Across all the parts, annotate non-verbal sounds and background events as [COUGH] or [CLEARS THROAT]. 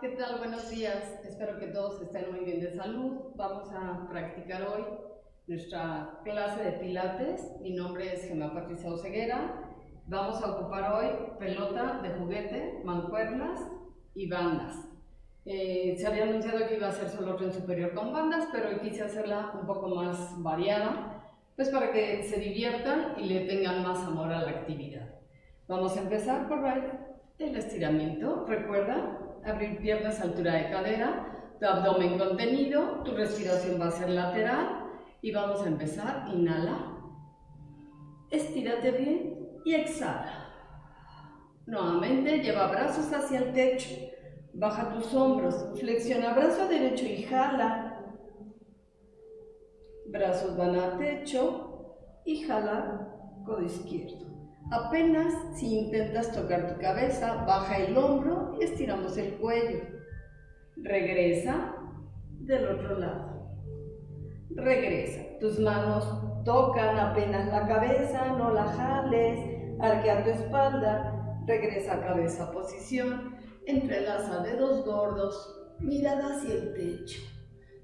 ¿qué tal? Buenos días. Espero que todos estén muy bien de salud. Vamos a practicar hoy nuestra clase de pilates. Mi nombre es Gemma Patricia Oseguera. Vamos a ocupar hoy pelota de juguete, mancuernas y bandas. Eh, se había anunciado que iba a ser solo tren superior con bandas, pero quise hacerla un poco más variada, pues para que se diviertan y le tengan más amor a la actividad. Vamos a empezar por el estiramiento. Recuerda abrir piernas a altura de cadera, tu abdomen contenido, tu respiración va a ser lateral y vamos a empezar. Inhala, estírate bien y exhala. Nuevamente lleva brazos hacia el techo, baja tus hombros, flexiona brazo derecho y jala. Brazos van al techo y jala codo izquierdo. Apenas si intentas tocar tu cabeza, baja el hombro y estiramos el cuello. Regresa del otro lado. Regresa. Tus manos tocan apenas la cabeza, no la jales. Arquea tu espalda. Regresa a cabeza posición. Entrelaza dedos gordos. Mirada hacia el techo.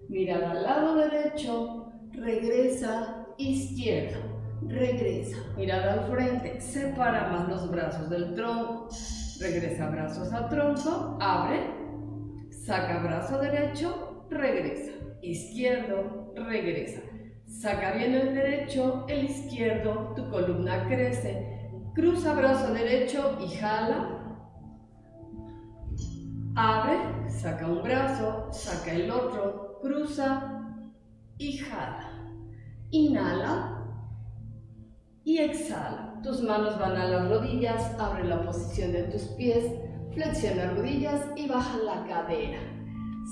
Mirada al lado derecho. Regresa izquierdo regresa, mirada al frente, separa más los brazos del tronco, regresa brazos al tronco, abre, saca brazo derecho, regresa, izquierdo, regresa, saca bien el derecho, el izquierdo, tu columna crece, cruza brazo derecho y jala, abre, saca un brazo, saca el otro, cruza y jala, inhala, y exhala. Tus manos van a las rodillas, abre la posición de tus pies, flexiona rodillas y baja la cadera.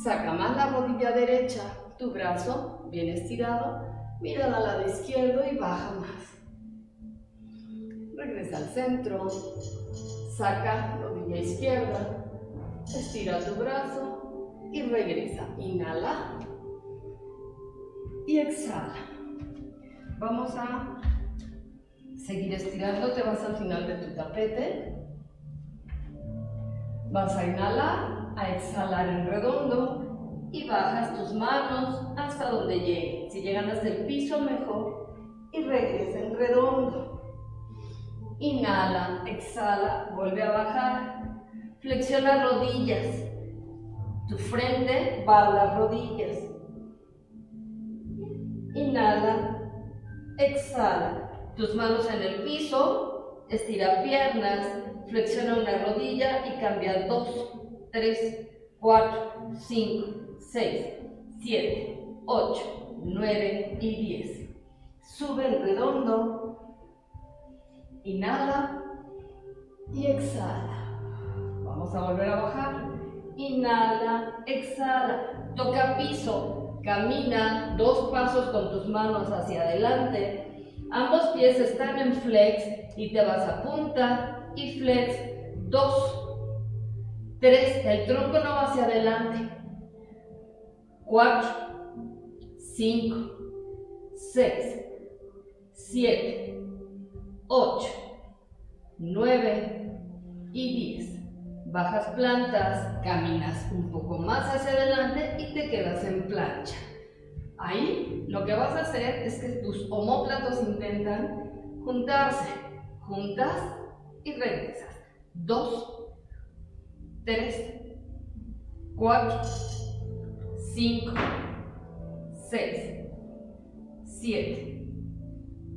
Saca más la rodilla derecha, tu brazo bien estirado, mira al lado izquierdo y baja más. Regresa al centro, saca rodilla izquierda, estira tu brazo y regresa. Inhala y exhala. Vamos a seguir estirando, te vas al final de tu tapete. Vas a inhalar, a exhalar en redondo y bajas tus manos hasta donde lleguen. Si llegan hasta el piso, mejor. Y regresa en redondo. Inhala, exhala, vuelve a bajar. Flexiona rodillas. Tu frente va a las rodillas. Inhala, exhala. Tus manos en el piso, estira piernas, flexiona una rodilla y cambia 2, 3, 4, 5, 6, 7, 8, 9 y 10. Sube en redondo, inhala y exhala. Vamos a volver a bajar. Inhala, exhala, toca piso, camina dos pasos con tus manos hacia adelante Ambos pies están en flex y te vas a punta y flex. Dos. Tres. El tronco no va hacia adelante. Cuatro. Cinco. Seis. Siete. Ocho. Nueve. Y diez. Bajas plantas, caminas un poco más hacia adelante y te quedas en plancha. Ahí lo que vas a hacer es que tus homóplatos intentan juntarse. Juntas y regresas. Dos, tres, cuatro, cinco, seis, siete,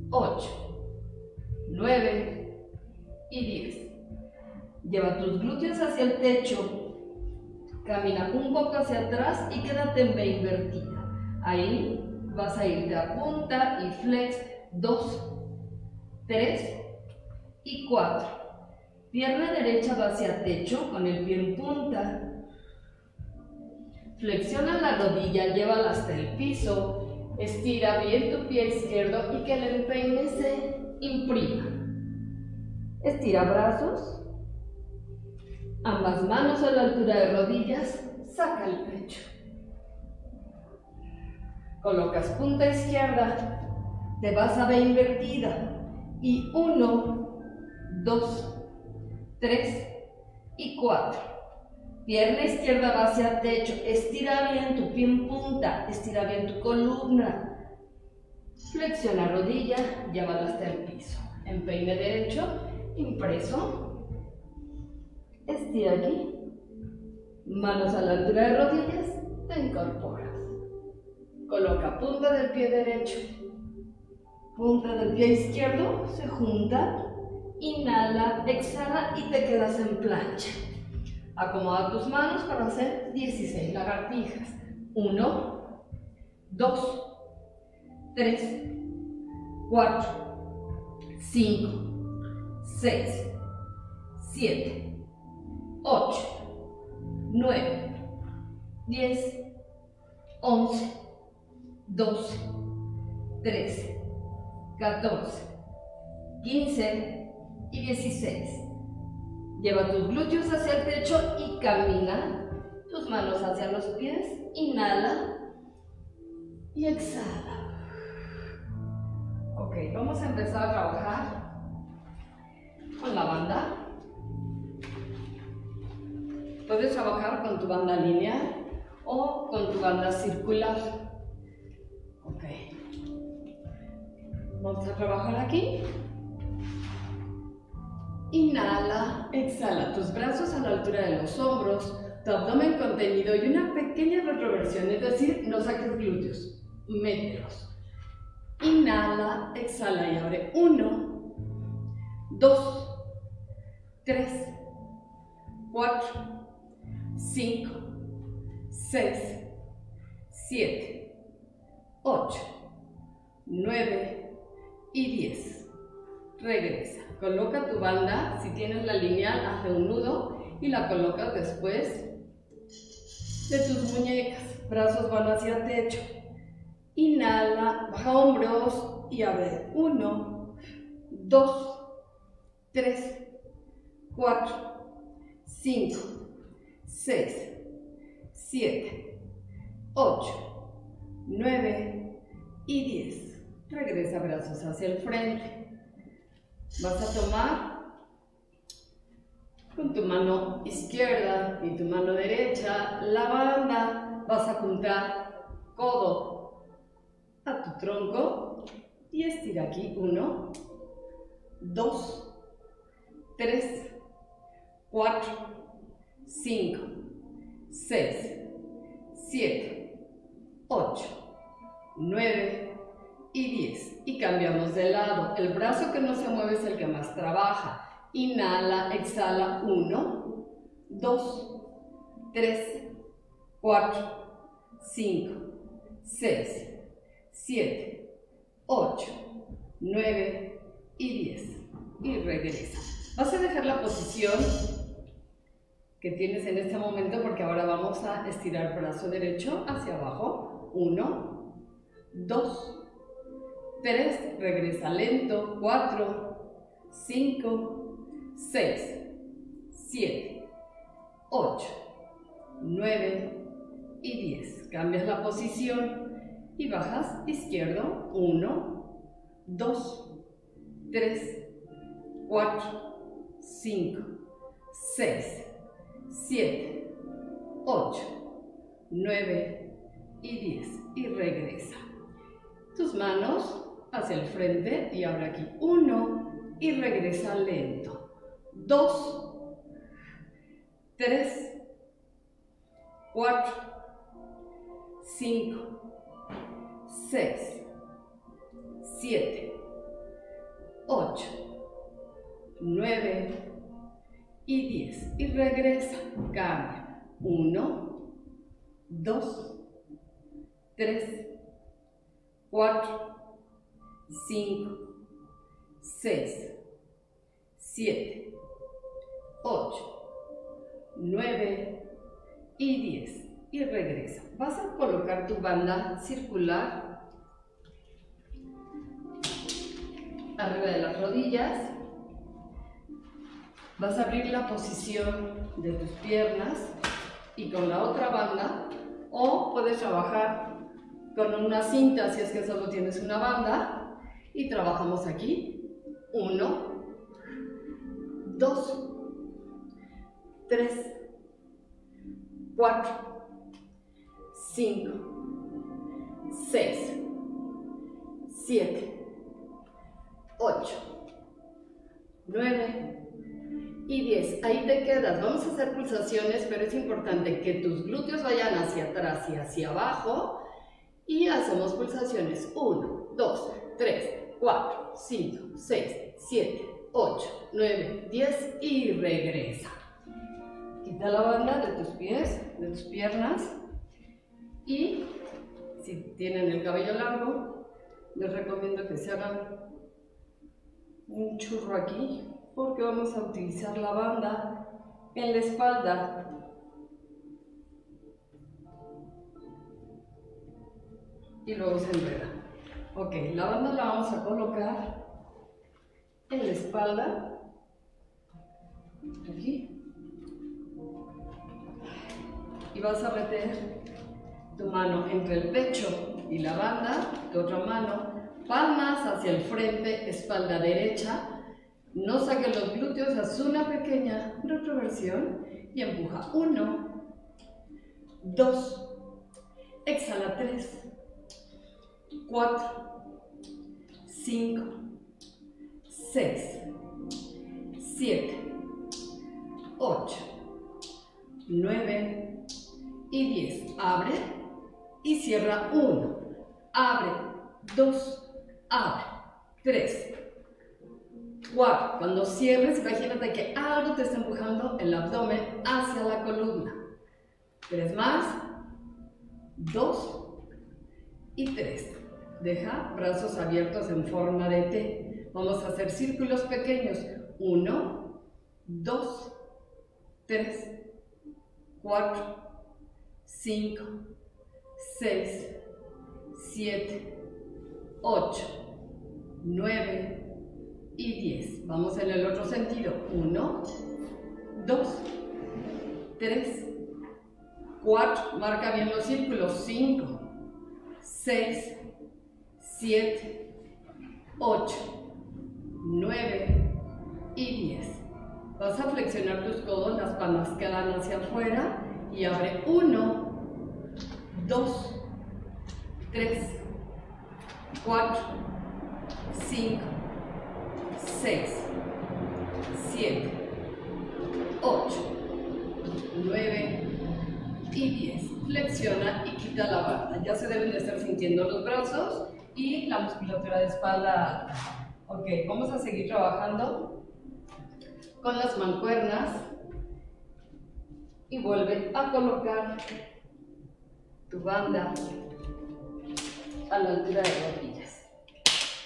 ocho, nueve y diez. Lleva tus glúteos hacia el techo. Camina un poco hacia atrás y quédate en B invertida. Ahí vas a irte a punta y flex 2, 3 y 4. Pierna derecha va hacia techo con el pie en punta. Flexiona la rodilla, llévala hasta el piso. Estira bien tu pie izquierdo y que el empeine se imprima. Estira brazos. Ambas manos a la altura de rodillas. Saca el pecho. Colocas punta izquierda, te vas a ver invertida. Y uno, dos, tres y cuatro. Pierna izquierda va hacia techo. Estira bien tu pie en punta. Estira bien tu columna. Flexiona rodilla. Llévala hasta el piso. Empeine derecho. Impreso. Estira aquí. Manos a la altura de rodillas. Te incorporas. Coloca punta del pie derecho. Punta del pie izquierdo. Se junta. Inhala, exhala y te quedas en plancha. Acomoda tus manos para hacer 16 lagartijas. 1, 2, 3, 4, 5, 6, 7, 8, 9, 10, 11, 12, 13, 14, 15 y 16. Lleva tus glúteos hacia el techo y camina. Tus manos hacia los pies. Inhala. Y exhala. Ok, vamos a empezar a trabajar con la banda. Puedes trabajar con tu banda lineal o con tu banda circular. Vamos a trabajar aquí. Inhala, exhala tus brazos a la altura de los hombros, tu abdomen contenido y una pequeña retroversión, es decir, no saques glúteos, mételos. Inhala, exhala y abre. Uno, dos, tres, cuatro, cinco, seis, siete, ocho, nueve y diez. Regresa. Coloca tu banda, si tienes la lineal, hace un nudo y la colocas después de tus muñecas. Brazos van hacia el techo. Inhala, baja hombros y abre. Uno, dos, tres, cuatro, cinco, seis, siete, ocho, nueve y diez. Regresa brazos hacia el frente. Vas a tomar con tu mano izquierda y tu mano derecha la banda. Vas a juntar codo a tu tronco y estira aquí. Uno, dos, tres, cuatro, cinco, seis, siete, ocho, nueve, y 10. Y cambiamos de lado. El brazo que no se mueve es el que más trabaja. Inhala, exhala. 1, 2, 3, 4, 5, 6, 7, 8, 9 y 10. Y regresa. Vas a dejar la posición que tienes en este momento porque ahora vamos a estirar brazo derecho hacia abajo. 1, 2, 3, regresa lento, 4, 5, 6, 7, 8, 9 y 10. Cambias la posición y bajas izquierdo, 1, 2, 3, 4, 5, 6, 7, 8, 9 y 10. Y regresa. Tus manos hacia el frente y ahora aquí. Uno y regresa lento. Dos, tres, cuatro, cinco, seis, siete, ocho, nueve y diez. Y regresa. Cambia. Uno, dos, tres, cuatro, 5, 6, 7, 8, 9 y 10. Y regresa. Vas a colocar tu banda circular arriba de las rodillas. Vas a abrir la posición de tus piernas y con la otra banda o puedes trabajar con una cinta si es que solo tienes una banda y trabajamos aquí. Uno, dos, tres, 4, 5, 6, 7, 8, 9 y 10. Ahí te quedas. Vamos a hacer pulsaciones, pero es importante que tus glúteos vayan hacia atrás y hacia abajo. Y hacemos pulsaciones. 1, 2, 3, 4, 5, 6, 7, 8, 9, 10 y regresa. Quita la banda de tus pies, de tus piernas y si tienen el cabello largo, les recomiendo que se hagan un churro aquí porque vamos a utilizar la banda en la espalda. Y luego se enreda. Ok, la banda la vamos a colocar en la espalda. Aquí y vas a meter tu mano entre el pecho y la banda, tu otra mano, palmas hacia el frente, espalda derecha, no saques los glúteos, haz una pequeña retroversión y empuja. Uno, dos, exhala tres, cuatro, cinco, seis, siete, ocho, nueve, y 10. Abre y cierra 1. Abre 2. Abre 3. 4. Cuando cierres, imagínate que algo te está empujando el abdomen hacia la columna. 3 más. 2 y 3. Deja brazos abiertos en forma de T. Vamos a hacer círculos pequeños. 1, 2, 3, 4, 5, 6, 7, 8, 9 y 10. Vamos en el otro sentido. 1, 2, 3, 4. Marca bien los círculos. 5, 6, 7, 8, 9 y 10. Vas a flexionar tus codos, las palmas quedan hacia afuera y abre 1, 2, 3, 4, 5, 6, 7, 8, 9 y 10. Flexiona y quita la banda. Ya se deben de estar sintiendo los brazos y la musculatura de espalda Ok, vamos a seguir trabajando con las mancuernas y vuelve a colocar tu banda a la altura de rodillas.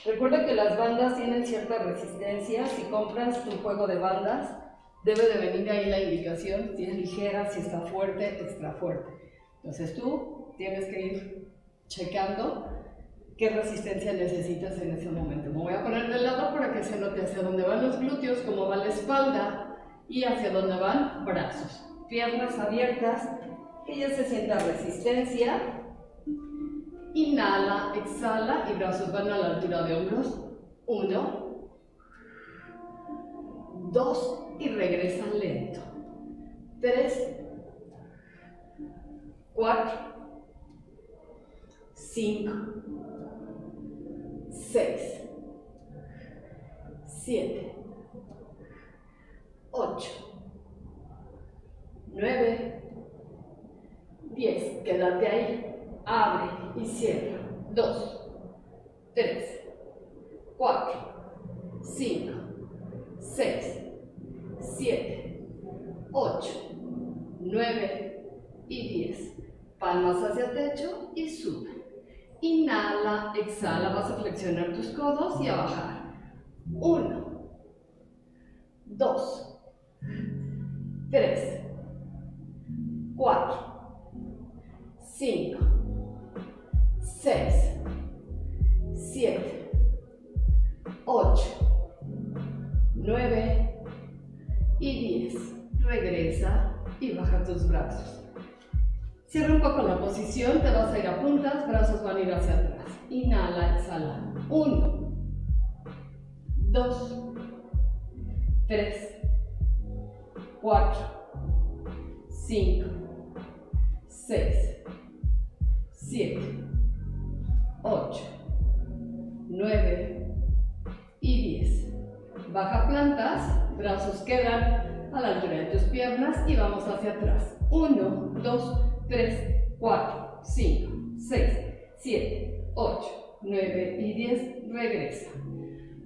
Recuerda que las bandas tienen cierta resistencia. Si compras tu juego de bandas, debe de venir ahí la indicación si es ligera, si está fuerte, extra fuerte. Entonces tú tienes que ir checando qué resistencia necesitas en ese momento. Me voy a poner de lado para que se note hacia dónde van los glúteos, cómo va la espalda y hacia dónde van brazos. Piernas abiertas, que ya se sienta resistencia. Inhala, exhala y brazos van a la altura de hombros. Uno, dos y regresa lento. Tres, cuatro, cinco, seis, siete, ocho, nueve, 10. Quédate ahí. Abre y cierra. 2, 3, 4, 5, 6, 7, 8, 9 y 10. Palmas hacia techo y sube. Inhala, exhala, vas a flexionar tus codos y a bajar. 1, 2, 3, 4, 5, 6, 7, 8, 9 y 10. Regresa y baja tus brazos. Cierra un poco la posición, te vas a ir a puntas, brazos van a ir hacia atrás. Inhala, exhala. 1, 2, 3, 4, 5, 6, 7, 8, 9 y 10. Baja plantas, brazos quedan a la altura de tus piernas y vamos hacia atrás. 1, 2, 3, 4, 5, 6, 7, 8, 9 y 10. Regresa.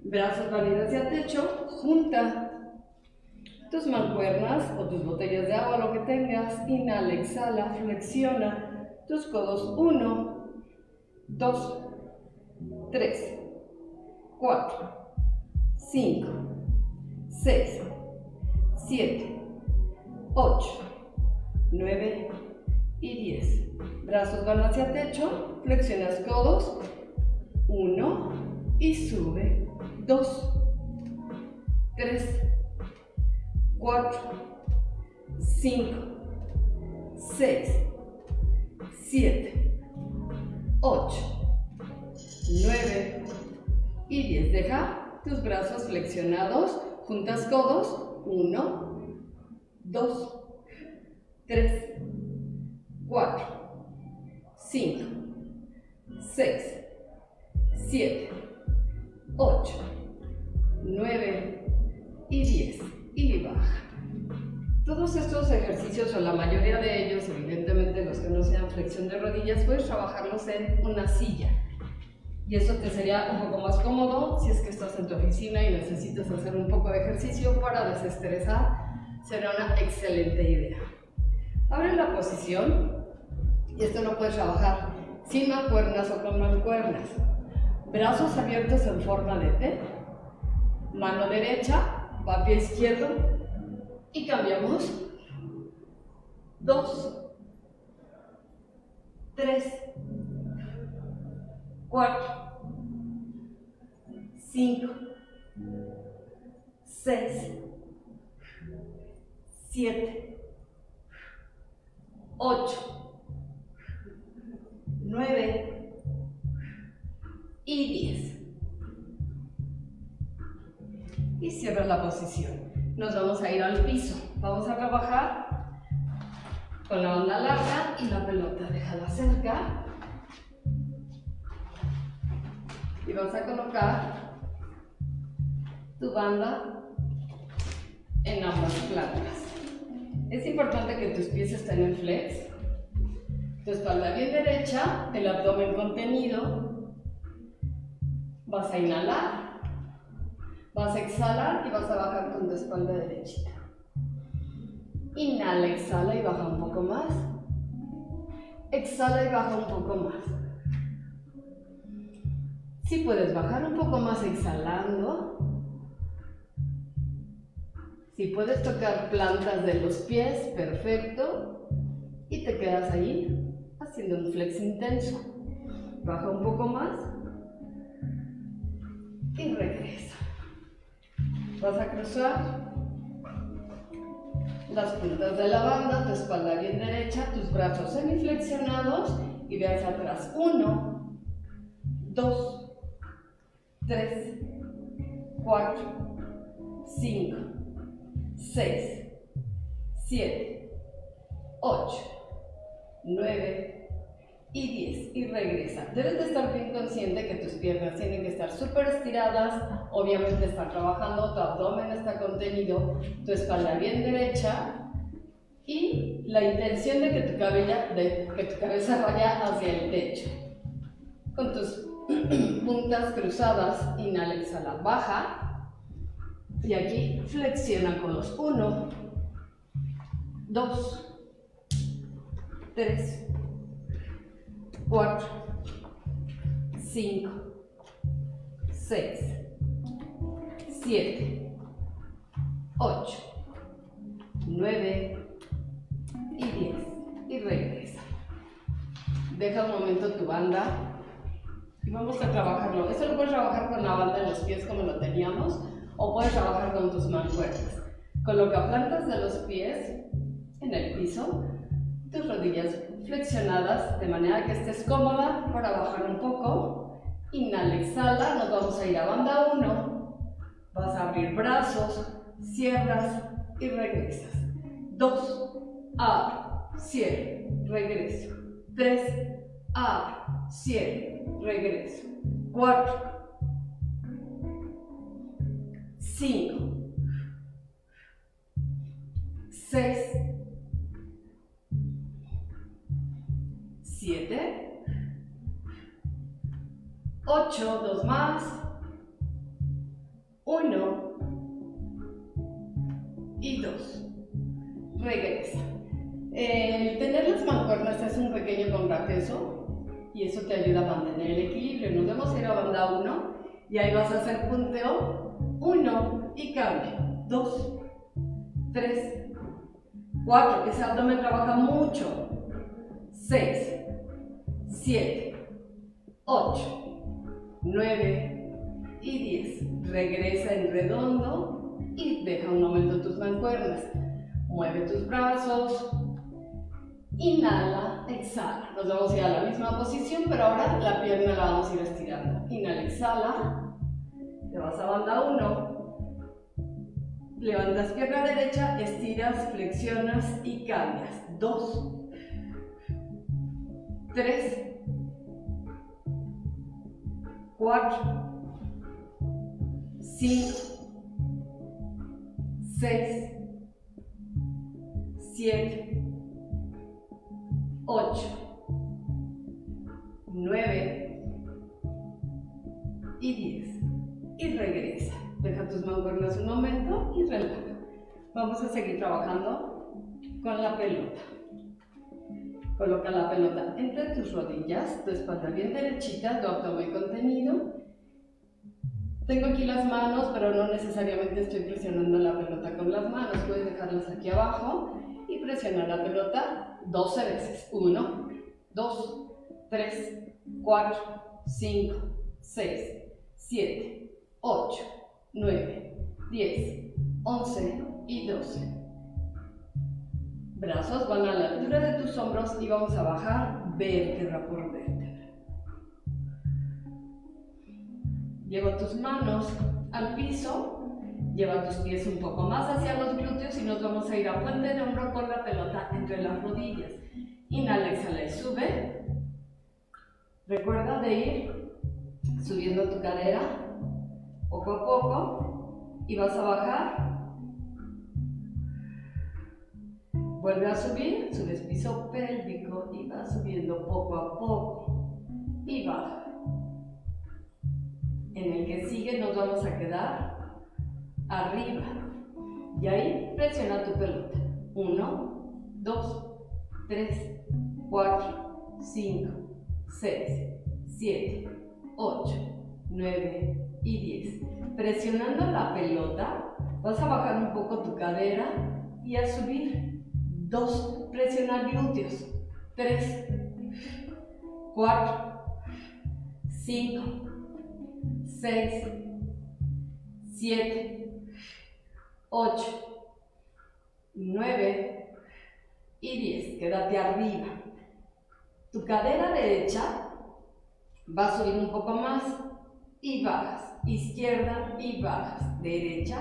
Brazos van a ir hacia techo, junta tus mancuernas o tus botellas de agua, lo que tengas. Inhala, exhala, flexiona tus codos. 1, 2, 3, 4, 5, 6, 7, 8, 9 y 10. Brazos van hacia techo, flexionas codos. 1 y sube. 2, 3, 4, 5, 6, 7, 8, 9 y 10. Deja tus brazos flexionados, juntas codos. 1, 2, 3, 4, 5, 6, 7, 8, 9 y 10 y baja. Todos estos ejercicios, o la mayoría de ellos, evidentemente los que no sean flexión de rodillas, puedes trabajarlos en una silla. Y eso te sería un poco más cómodo si es que estás en tu oficina y necesitas hacer un poco de ejercicio para desestresar. Será una excelente idea. Abre la posición y esto lo puedes trabajar sin mancuernas o con mancuernas. Brazos abiertos en forma de T. Mano derecha va pie izquierdo. Y cambiamos. Dos, tres, cuatro, cinco, seis, siete, ocho, nueve y diez y cierra la posición. Nos vamos a ir al piso. Vamos a trabajar con la onda larga y la pelota. Déjala cerca. Y vas a colocar tu banda en ambas plantas. Es importante que tus pies estén en flex. Tu espalda bien derecha, el abdomen contenido. Vas a inhalar Vas a exhalar y vas a bajar con tu espalda derechita. Inhala, exhala y baja un poco más. Exhala y baja un poco más. Si puedes bajar un poco más exhalando. Si puedes tocar plantas de los pies, perfecto. Y te quedas ahí haciendo un flex intenso. Baja un poco más. Y regresa. Vas a cruzar las puntas de la banda, tu espalda bien derecha, tus brazos semiflexionados y ve atrás. Uno, dos, tres, cuatro, cinco, seis, siete, ocho, nueve, y 10 y regresa. Debes de estar bien consciente que tus piernas tienen que estar súper estiradas, obviamente está trabajando, tu abdomen está contenido, tu espalda bien derecha y la intención de que tu, de que tu cabeza vaya hacia el techo. Con tus [CLEARS THROAT] puntas cruzadas, inhala, exhala, baja y aquí flexiona con los 1, 2, 3, 4, 5, 6, 7, 8, 9 y 10. Y regresa. Deja un momento tu banda y vamos a trabajarlo. Esto lo puedes trabajar con la banda en los pies como lo teníamos o puedes trabajar con tus mancuernas. Coloca plantas de los pies en el piso, tus rodillas flexionadas de manera que estés cómoda para bajar un poco. Inhala, exhala, nos vamos a ir a banda 1. Vas a abrir brazos, cierras y regresas. 2, up, cierro, regreso. 3, abro, cierro, regreso. 4, 5, 6, 7, 8, dos más, 1 y 2. Regresa. El tener las mancuernas es un pequeño contrapeso y eso te ayuda a mantener el equilibrio. Nos vamos a ir a banda 1 y ahí vas a hacer punteo 1 y cambio. 2, 3, 4, ese abdomen trabaja mucho. 6, 7, 8, 9 y 10. Regresa en redondo y deja un momento tus mancuernas. Mueve tus brazos, Inhala, exhala. Nos vamos a ir a la misma posición, pero ahora la pierna la vamos a ir estirando. Inhala, exhala. Te vas a banda 1. Levantas pierna derecha, estiras, flexionas y cambias. 2. 3. 4. 5. 6. 7. 8, 9 y 10. Y regresa. Deja tus mancuernas un momento y relaja. Vamos a seguir trabajando con la pelota. Coloca la pelota entre tus rodillas, tu espalda bien derechita, tu abdomen contenido. Tengo aquí las manos, pero no necesariamente estoy presionando la pelota con las manos. Puedes dejarlas aquí abajo y presionar la pelota 12 veces. 1, 2, 3, 4, 5, 6, 7, 8, 9, 10, 11 y 12. Brazos van a la altura de tus hombros y vamos a bajar vértebra por vértebra. Llevo tus manos al piso Lleva tus pies un poco más hacia los glúteos y nos vamos a ir a puente de hombro con la pelota entre las rodillas. Inhala, exhala y sube. Recuerda de ir subiendo tu cadera poco a poco y vas a bajar. Vuelve a subir, subes piso pélvico y vas subiendo poco a poco y baja. En el que sigue nos vamos a quedar arriba. Y ahí presiona tu pelota. 1, 2, 3, 4, 5, 6, 7, 8, 9 y 10. Presionando la pelota, vas a bajar un poco tu cadera y a subir. 2, presiona glúteos. 3, 4, 5, 6, 7, 8, 9 y 10. Quédate arriba. Tu cadera derecha va a subir un poco más y bajas. Izquierda y bajas. Derecha,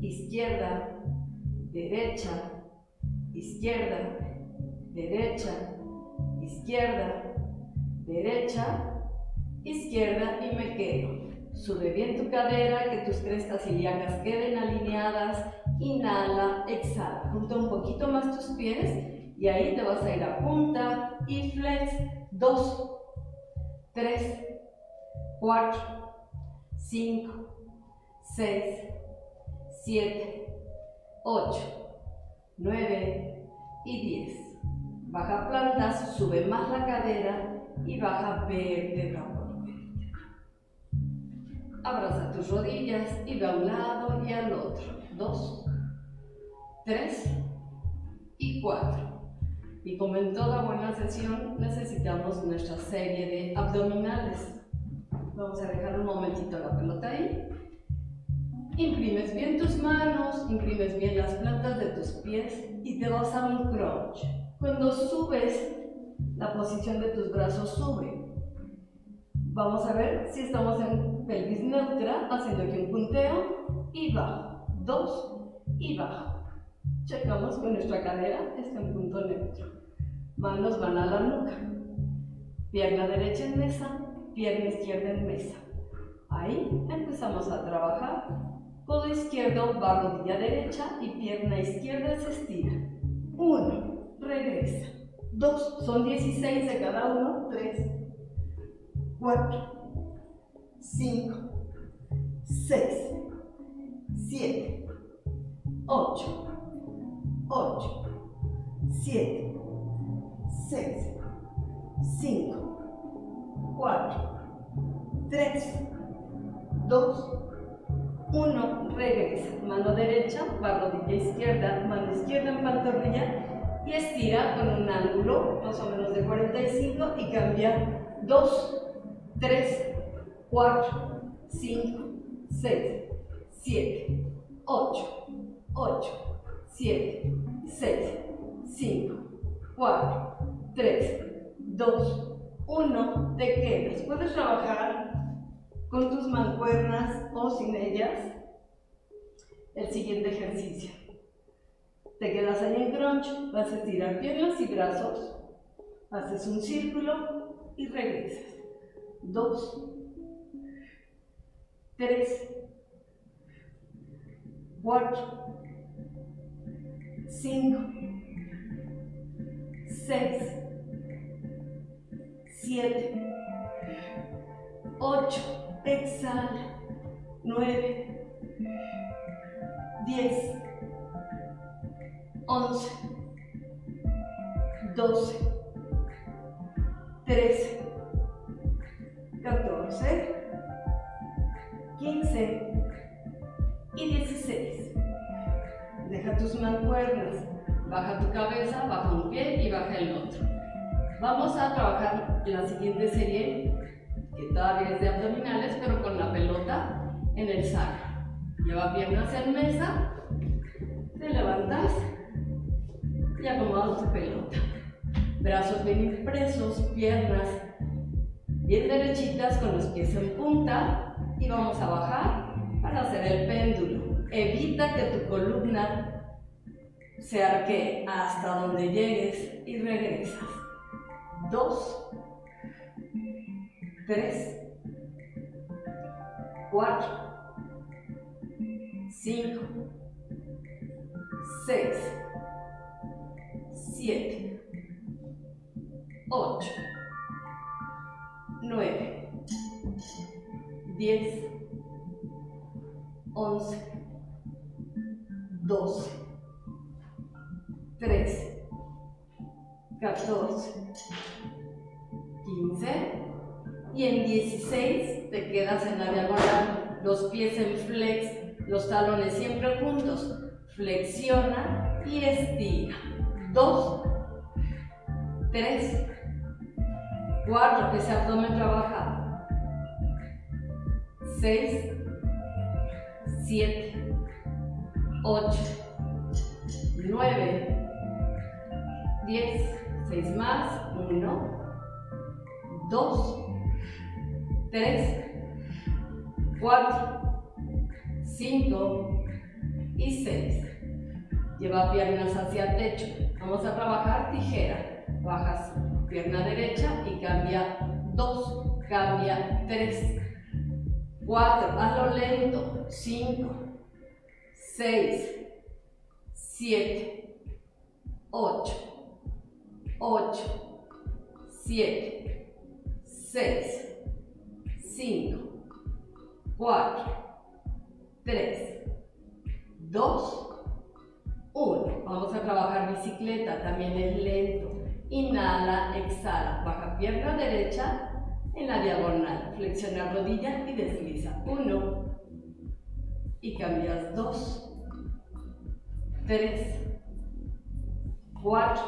izquierda, derecha, izquierda, derecha, izquierda, derecha, izquierda y me quedo. Sube bien tu cadera, que tus crestas ilíacas queden alineadas. Inhala, exhala. Junta un poquito más tus pies y ahí te vas a ir a punta y flex. Dos, tres, cuatro, cinco, seis, siete, ocho, nueve y diez. Baja plantas, sube más la cadera y baja vértebra Abraza tus rodillas y ve a un lado y al otro. Dos, tres y cuatro. Y como en toda buena sesión, necesitamos nuestra serie de abdominales. Vamos a dejar un momentito la pelota ahí. Imprimes bien tus manos, imprimes bien las plantas de tus pies y te vas a un crunch. Cuando subes, la posición de tus brazos sube. Vamos a ver si estamos en pelvis neutra, haciendo aquí un punteo y bajo, dos y bajo, Checamos que nuestra cadera está en punto neutro. Manos van a la nuca. Pierna derecha en mesa, pierna izquierda en mesa. Ahí empezamos a trabajar. Codo izquierdo va derecha y pierna izquierda se estira. Uno, regresa. Dos, son 16 de cada uno. Tres, cuatro, cinco, seis, siete, ocho, ocho, siete, seis, cinco, cuatro, tres, dos, uno, regresa. Mano derecha, va rodilla izquierda, mano izquierda en pantorrilla y estira con un ángulo más o menos de 45 y cambia 2, 3, 4, 5, 6, 7, 8, 8, 7, 6, 5, 4, 3, 2, 1. Te quedas. Puedes trabajar con tus mancuernas o sin ellas el siguiente ejercicio. Te quedas ahí en crunch, vas a estirar piernas y brazos, haces un círculo y regresas. Dos, tres, cuatro, cinco, seis, siete, ocho, Exhala. 9, 10, 11, 12, 13, 14, 15 y 16. Deja tus mancuernas, baja tu cabeza, baja un pie y baja el otro. Vamos a trabajar la siguiente serie que todavía es de abdominales, pero con la pelota en el saco. Lleva piernas en mesa, te levantas y acomodas tu pelota. Brazos bien impresos, piernas bien derechitas con los pies en punta y vamos a bajar para hacer el péndulo. Evita que tu columna se arque hasta donde llegues y regresas. Dos, 3, 4, 5, 6, 7, 8, 9, 10, 11, 12, 13, 14, 15, y en 16 te quedas en la diagonal, los pies en flex, los talones siempre juntos, flexiona y estira. 2, 3, 4, ese abdomen trabajado. 6, 7, 8, 9, 10, 6 más, 1, 2, 3, 4, 5 y 6. Lleva piernas hacia el techo. Vamos a trabajar tijera. Bajas pierna derecha y cambia 2, cambia 3, 4, hazlo lento, 5, 6, 7, 8, 8, 7, 6, 5, 4, 3, 2, 1. Vamos a trabajar bicicleta, también es lento. Inhala, exhala, baja pierna derecha en la diagonal. Flexiona rodilla y desliza. 1. Y cambias 2, 3, 4,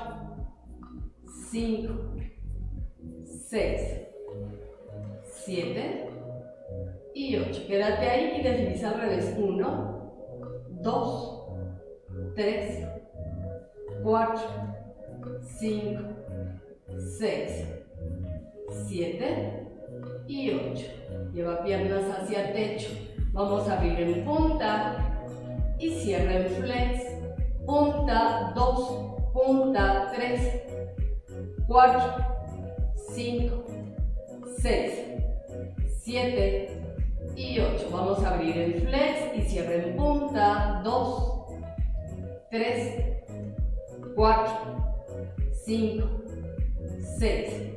5, 6, 7 y 8. Quédate ahí y desliza al revés. 1, 2, 3, 4, 5, 6, 7 y 8. Lleva piernas hacia el techo. Vamos a abrir en punta y cierra en flex. punta 2, punta 3, 4, 5, 6, 7 y 8. Vamos a abrir el flex y cierre en punta 2, 3, 4, 5, 6,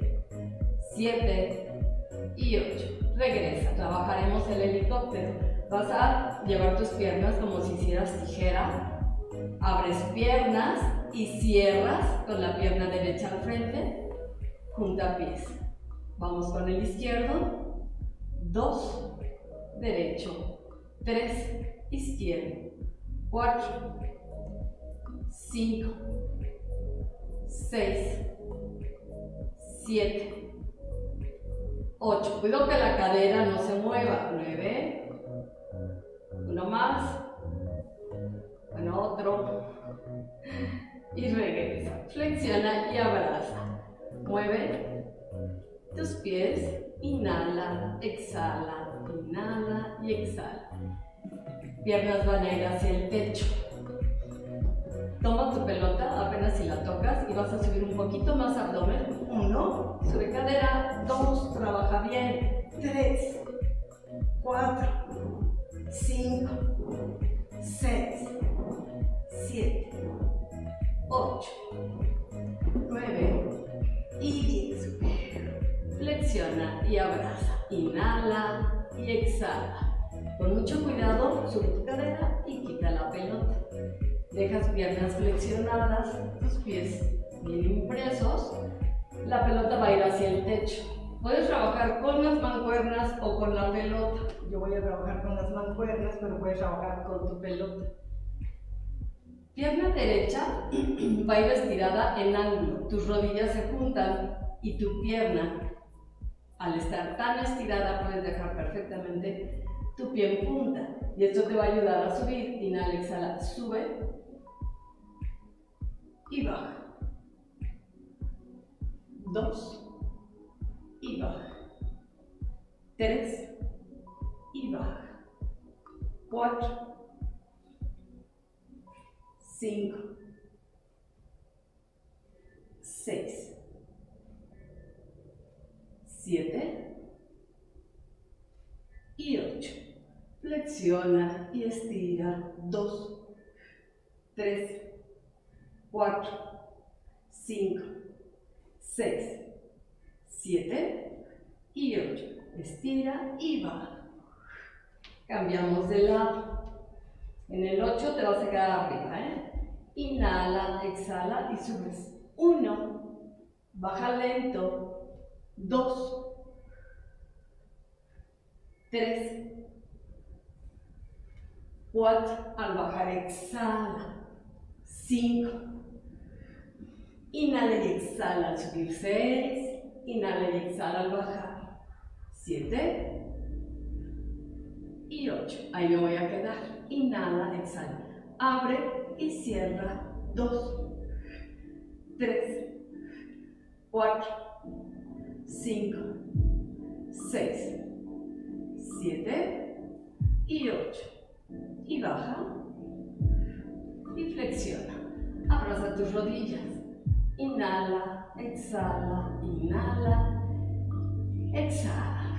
7 y 8. Regresa, trabajaremos el helicóptero. Vas a llevar tus piernas como si hicieras tijera. Abres piernas y cierras con la pierna derecha al frente. Junta pies. Vamos con el izquierdo. 2, derecho. 3, izquierdo. 4, 5, 6, 7, 8. Cuido que la cadera no se mueva. 9. Uno más. Bueno, otro. Y regresa. Flexiona y abraza. Mueve tus pies. Inhala, exhala, inhala y exhala. Piernas van a ir hacia el techo. Toma tu pelota apenas si la tocas y vas a subir un poquito más abdomen. Uno, sube cadera. Dos, trabaja bien. Tres, cuatro, cinco, seis, siete, ocho, nueve y diez. Flexiona y abraza. Inhala y exhala. Con mucho cuidado, sube tu cadera y quita la pelota. Dejas piernas flexionadas, tus pies bien impresos. La pelota va a ir hacia el techo. Puedes trabajar con las mancuernas o con la pelota. Yo voy a trabajar con las mancuernas, pero puedes trabajar con tu pelota. Pierna derecha [CLEARS THROAT] va a ir estirada en ángulo. Tus rodillas se juntan y tu pierna, al estar tan estirada, puedes dejar perfectamente tu pie en punta. Y esto te va a ayudar a subir. Inhala, exhala, sube y baja. Dos y baja. Tres y baja. Cuatro. Cinco. Seis. Siete. Y ocho. Flexiona y estira. Dos. Tres. 4, 5, 6, 7 y 8. Estira y baja. Cambiamos de lado. En el 8 te vas a quedar arriba, ¿eh? Inhala, exhala y subes. 1, baja lento. 2, 3, 4, al bajar exhala. 5, Inhala y exhala al subir 6. Inhala y exhala al bajar 7. Y 8. Ahí me voy a quedar. Inhala, exhala. Abre y cierra. 2, 3, 4, 5, 6, 7 y 8. Y baja y flexiona. Abraza tus rodillas. Inhala, exhala, inhala, exhala.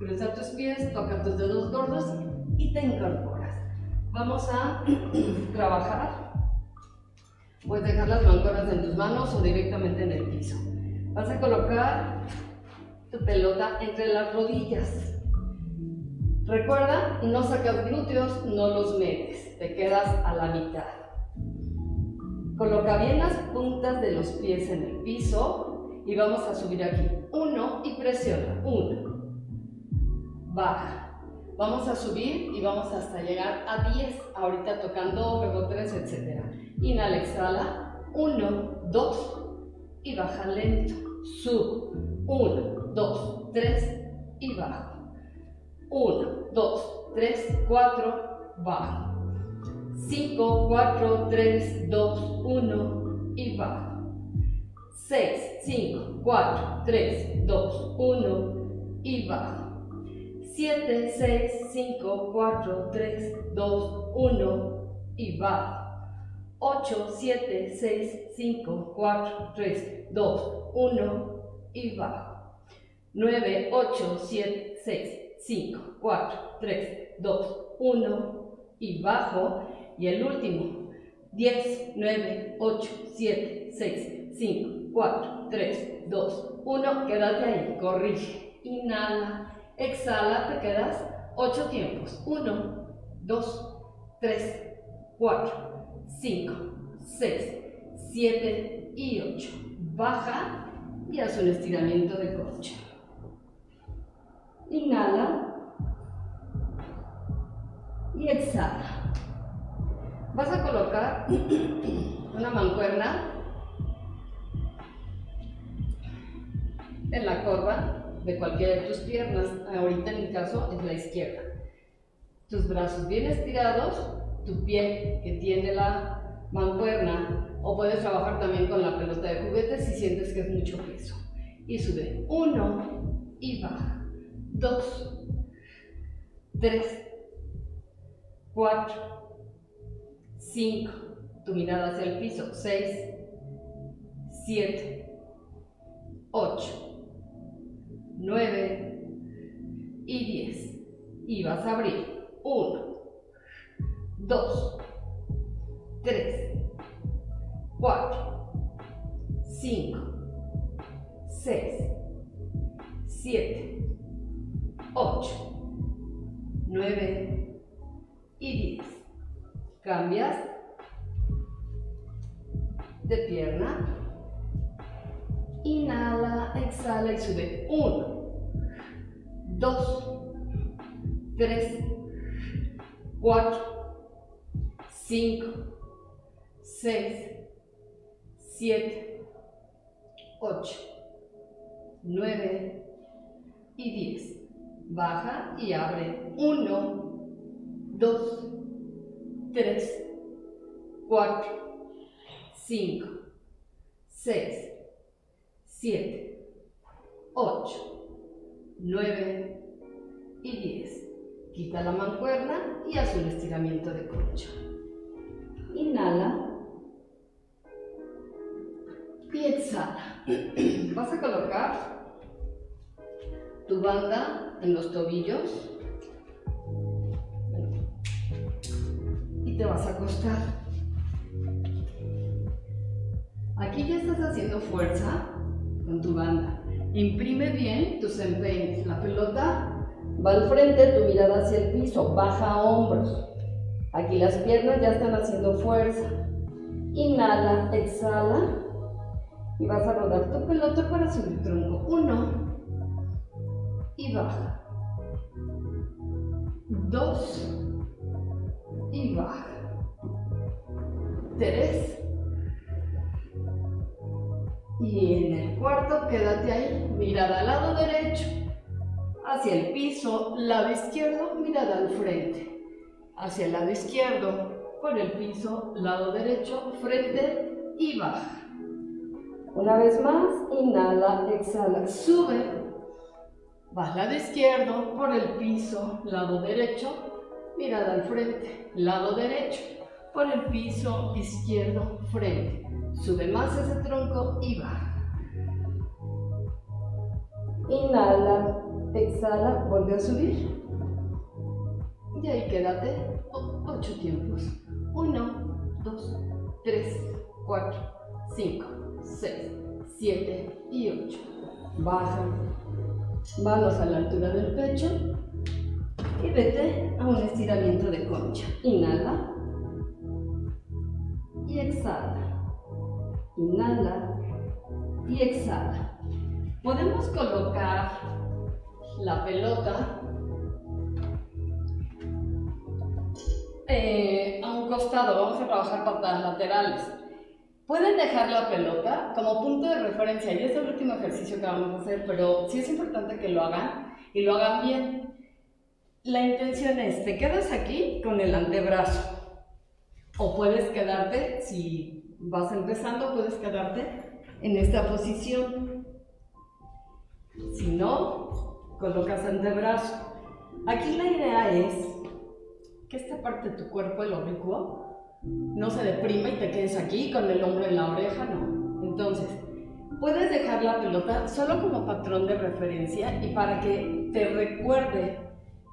Cruza tus pies, toca tus dedos gordos y te incorporas. Vamos a [CLEARS THROAT] trabajar. Puedes dejar las mancuernas en tus manos o directamente en el piso. Vas a colocar tu pelota entre las rodillas. Recuerda, no sacas glúteos, no los metes, te quedas a la mitad. Coloca bien las puntas de los pies en el piso y vamos a subir aquí. Uno y presiona. Uno. Baja. Vamos a subir y vamos hasta llegar a 10. Ahorita tocando, 3, etc. Inhala, exhala. Uno, dos y baja lento. Sub. Uno, dos, tres y baja. Uno, dos, tres, cuatro, baja. 5, 4, 3, 2, 1 y baja. 6, 5, 4, 3, 2, 1 y baja. 7, 6, 5, 4, 3, 2, 1 y bajo. 8, 7, 6, 5, 4, 3, 2, 1 y bajo. 9, 8, 7, 6, 5, 4, 3, 2, 1 y bajo. Y el último. 10, 9, 8, 7, 6, 5, 4, 3, 2, 1. Quédate ahí. Corrige. Inhala. Exhala. Te quedas 8 tiempos. 1, 2, 3, 4, 5, 6, 7 y 8. Baja y haz un estiramiento de concha. Inhala y exhala. Vas a colocar una mancuerna en la corva de cualquiera de tus piernas. Ahorita en mi caso es la izquierda. Tus brazos bien estirados tu pie que tiene la mancuerna o puedes trabajar también con la pelota de juguete si sientes que es mucho peso. Y sube. Uno y baja. Dos. Tres. Cuatro. Cinco. Tu mirada hacia el piso. Seis. Siete. Ocho. Nueve. Y diez. Y vas a abrir. Uno. 2, 3, 4, 5, 6, 7, 8, 9 y 10. Cambias de pierna. Inhala, exhala y sube. 1, 2, 3, 4, 5, 6, 7, 8, 9 y 10. Baja y abre. 1, 2, 3, 4, 5, 6, 7, 8, 9 y 10. Quita la mancuerna y haz un estiramiento de concha. Inhala. Y exhala. Vas a colocar tu banda en los tobillos. Y te vas a acostar. Aquí ya estás haciendo fuerza con tu banda. Imprime bien tus empeines. La pelota va al frente, tu mirada hacia el piso, baja hombros. Aquí las piernas ya están haciendo fuerza. Inhala, exhala. Y vas a rodar tu pelota para subir tronco. Uno. Y baja. Dos. Y baja. Tres. Y en el cuarto, quédate ahí, mirada al lado derecho, hacia el piso, lado izquierdo, mirada al frente hacia el lado izquierdo, por el piso, lado derecho, frente y baja. Una vez más, inhala, exhala, sube, vas lado izquierdo, por el piso, lado derecho, mirada al frente, lado derecho, por el piso, izquierdo, frente. Sube más ese tronco y baja. Inhala, exhala, vuelve a subir. Y ahí quédate ocho tiempos. Uno, dos, tres, cuatro, cinco, seis, siete y ocho. Baja. Manos a la altura del pecho. Y vete a un estiramiento de concha. Inhala. Y exhala. Inhala. Y exhala. Podemos colocar la pelota Eh, a un costado, vamos a trabajar patadas laterales. Pueden dejar la pelota como punto de referencia y es el último ejercicio que vamos a hacer, pero sí es importante que lo hagan y lo hagan bien. La intención es, te quedas aquí con el antebrazo o puedes quedarte, si vas empezando, puedes quedarte en esta posición. Si no, colocas antebrazo. Aquí la idea es que esta parte de tu cuerpo, el oblicuo, no se deprima y te quedes aquí con el hombro en la oreja, no. Entonces, puedes dejar la pelota solo como patrón de referencia y para que te recuerde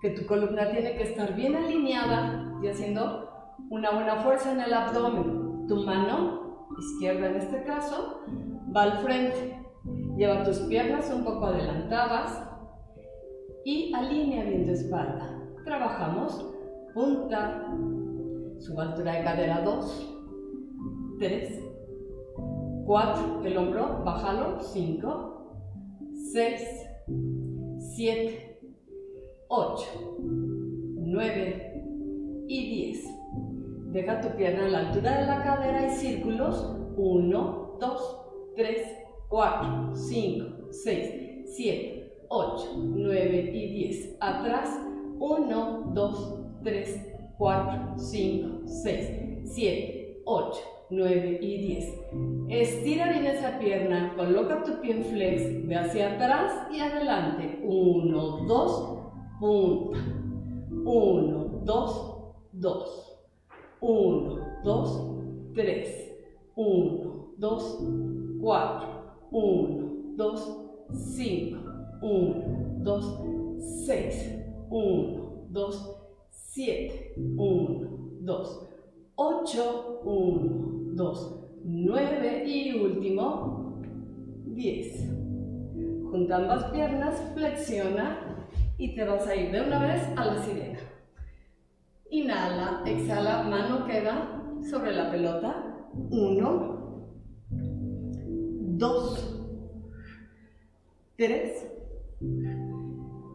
que tu columna tiene que estar bien alineada y haciendo una buena fuerza en el abdomen. Tu mano izquierda en este caso va al frente. Lleva tus piernas un poco adelantadas y alinea bien tu espalda. Trabajamos punta, su altura de cadera 2, 3, 4, el hombro, bájalo, 5, 6, 7, 8, 9 y 10. Deja tu pierna a la altura de la cadera y círculos, 1, 2, 3, 4, 5, 6, 7, 8, 9 y 10. Atrás, 1, 2, 3, 4, 5, 6, 7, 8, 9 y 10. Estira bien esa pierna, coloca tu pie en flex de hacia atrás y adelante. 1, 2, punta. 1, 2, 2. 1, 2, 3. 1, 2, 4. 1, 2, 5. 1, 2, 6. 1, 2, 7, 1, 2, 8, 1, 2, 9 y último, 10. Junta ambas piernas, flexiona y te vas a ir de una vez a la sirena. Inhala, exhala, mano queda sobre la pelota. 1, 2, 3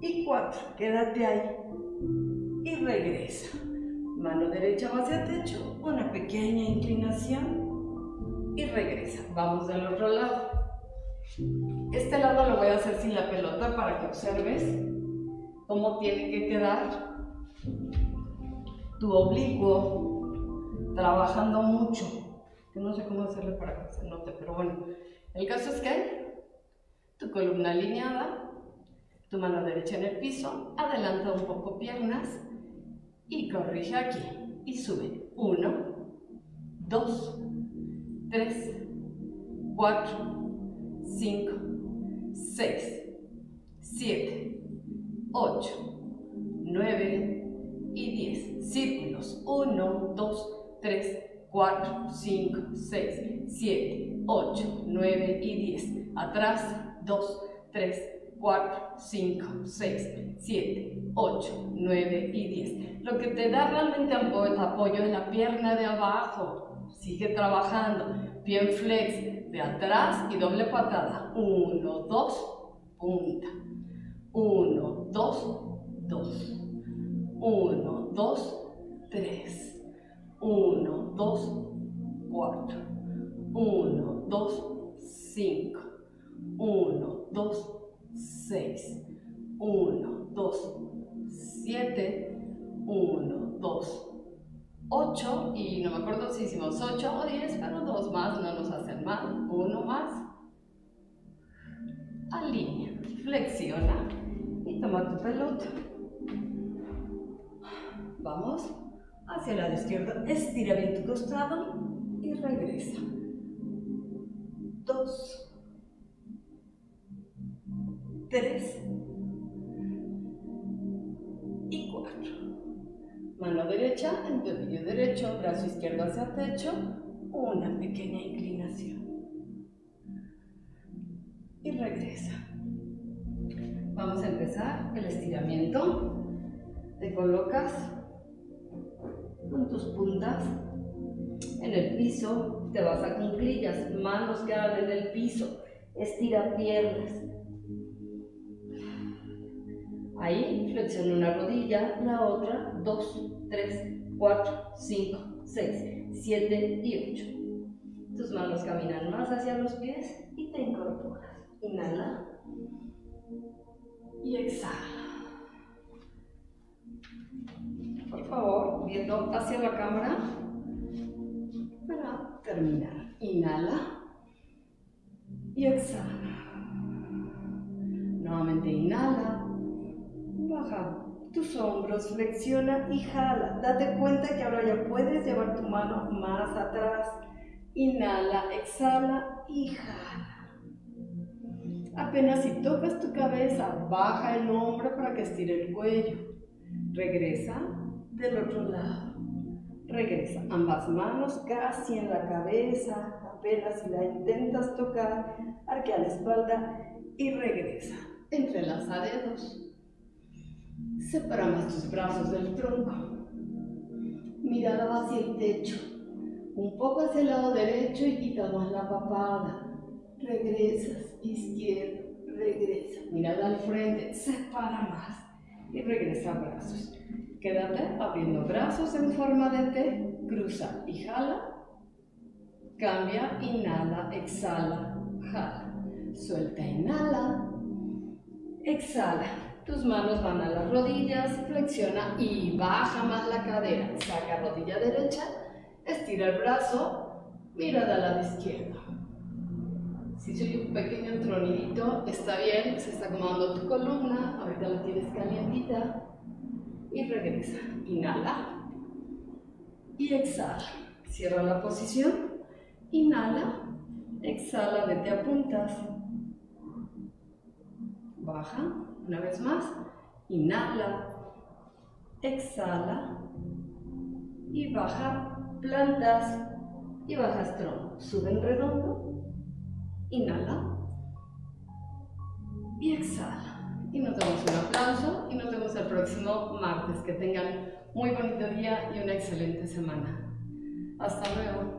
y 4. Quédate ahí regresa. Mano derecha va hacia techo, una pequeña inclinación y regresa. Vamos del otro lado. Este lado lo voy a hacer sin la pelota para que observes cómo tiene que quedar tu oblicuo trabajando mucho. Que no sé cómo hacerle para que se note, pero bueno. El caso es que tu columna alineada, tu mano derecha en el piso, adelanta un poco piernas y corrige aquí y sube. 1, 2, 3, 4, 5, 6, 7, 8, 9 y 10. Círculos. 1, 2, 3, 4, 5, 6, 7, 8, 9 y 10. Atrás. 2, 3, 4, 5, 6, 7, 8, 9 y 10. Lo que te da realmente apoyo es la pierna de abajo. Sigue trabajando. Pie flex de atrás y doble patada. 1, 2, punta. 1, 2, 2. 1, 2, 3. 1, 2, 4. 1, 2, 5. 1, 2, 6, 1, 2, 7, 1, 2, 8 y no me acuerdo si hicimos 8 o 10, pero dos más no nos hacen mal, uno más, alinea, flexiona y toma tu pelota. Vamos hacia el lado izquierdo, estira bien tu costado y regresa. 2, 3 y 4. Mano derecha en tobillo derecho, brazo izquierdo hacia el techo, una pequeña inclinación. Y regresa. Vamos a empezar el estiramiento. Te colocas con tus puntas en el piso, te vas a cunclillas, manos quedan en el piso, estira piernas, Ahí flexiona una rodilla, la otra, 2, 3, 4, 5, 6, 7 y 8. Tus manos caminan más hacia los pies y te incorporas. Inhala y exhala. Por favor, viendo hacia la cámara para terminar. Inhala y exhala. Nuevamente inhala tus hombros, flexiona y jala. Date cuenta que ahora ya puedes llevar tu mano más atrás. Inhala, exhala y jala. Apenas si tocas tu cabeza, baja el hombro para que estire el cuello. Regresa del otro lado. Regresa. Ambas manos casi en la cabeza. Apenas si la intentas tocar, arquea la espalda y regresa. Entrelaza dedos. Separamos tus brazos del tronco. Mirada hacia el techo. Un poco hacia el lado derecho y quitamos la papada. Regresas, izquierdo, regresa. Mirada al frente, separa más. Y regresa brazos. Quédate abriendo brazos en forma de T. Cruza y jala. Cambia, inhala, exhala, jala. Suelta, inhala. Exhala. Tus manos van a las rodillas, flexiona y baja más la cadera. Saca rodilla derecha, estira el brazo, mira del lado izquierdo. Si soy un pequeño tronidito, está bien, se está acomodando tu columna, ahorita la tienes calientita. Y regresa. Inhala. Y exhala. Cierra la posición. Inhala. Exhala, vete a puntas. Baja. Una vez más, inhala, exhala y baja plantas y bajas tronco. Sube en redondo, inhala y exhala. Y nos damos un aplauso y nos vemos el próximo martes. Que tengan muy bonito día y una excelente semana. Hasta luego.